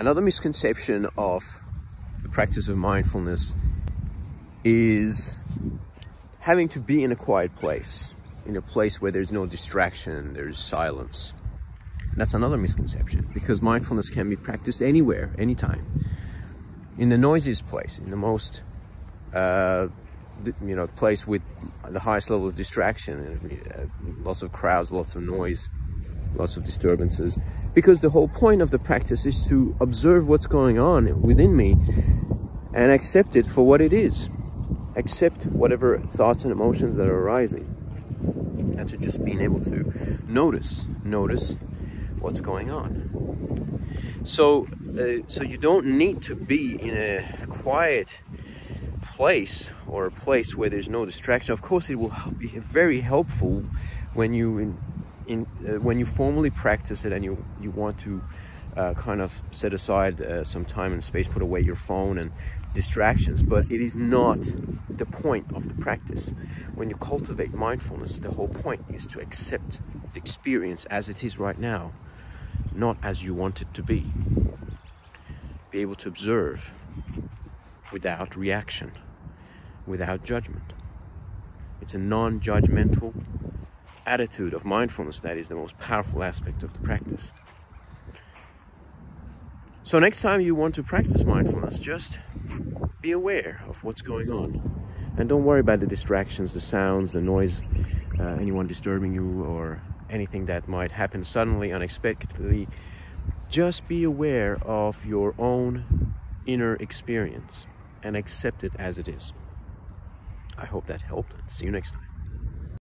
Another misconception of the practice of mindfulness is having to be in a quiet place, in a place where there's no distraction, there's silence. That's another misconception because mindfulness can be practiced anywhere, anytime. In the noisiest place, in the most, uh, you know, place with the highest level of distraction, uh, lots of crowds, lots of noise, lots of disturbances. Because the whole point of the practice is to observe what's going on within me and accept it for what it is. Accept whatever thoughts and emotions that are arising. And to just being able to notice, notice what's going on. So, uh, so you don't need to be in a quiet place or a place where there's no distraction. Of course, it will be very helpful when you in, uh, when you formally practice it and you you want to uh, kind of set aside uh, some time and space, put away your phone and distractions, but it is not the point of the practice. When you cultivate mindfulness, the whole point is to accept the experience as it is right now not as you want it to be. Be able to observe without reaction, without judgment. It's a non judgmental attitude of mindfulness that is the most powerful aspect of the practice. So, next time you want to practice mindfulness, just be aware of what's going on. And don't worry about the distractions, the sounds, the noise, uh, anyone disturbing you, or anything that might happen suddenly, unexpectedly, just be aware of your own inner experience and accept it as it is. I hope that helped. See you next time.